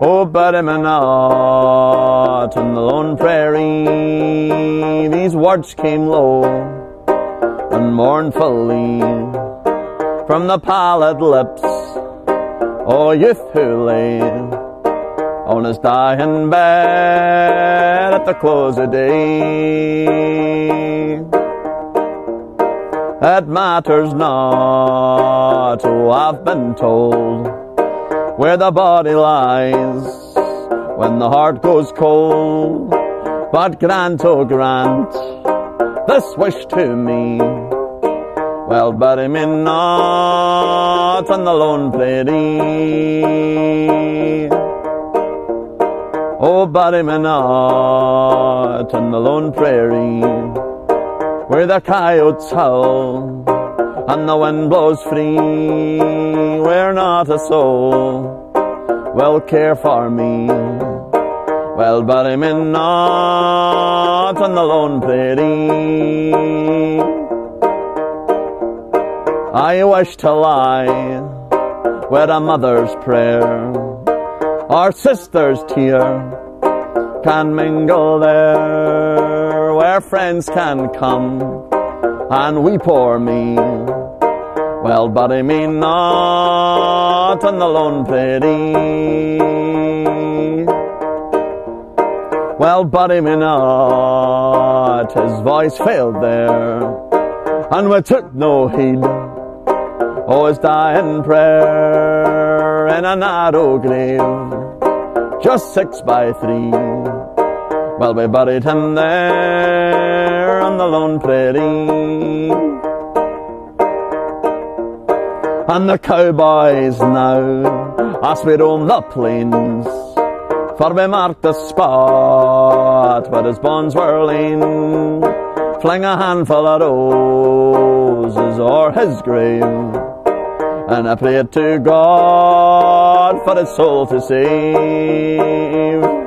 bury me not in the lone prairie. These words came low and mournfully from the pallid lips of a youth who lay on his dying bed at the close of day. It matters not, oh, I've been told where the body lies when the heart goes cold. But grant, oh grant, this wish to me. Well, bury me not on the lone prairie. Oh, bury me not on the lone prairie, where the coyotes howl and the wind blows free, where not a soul will care for me. Well, bury me not on the lone prairie. I wish to lie where a mother's prayer or sister's tear can mingle there, where friends can come and weep o'er me. Well, bury me not on the lone prairie. Well, bury me not, his voice failed there, and we took no heed. Oh, his dying prayer in a narrow grave, just six by three. Well, we buried him there on the lone prairie. And the cowboys now, as we roam the plains, for we marked the spot where his bones were lain, fling a handful of roses o'er his grave, and I prayed to God for his soul to save.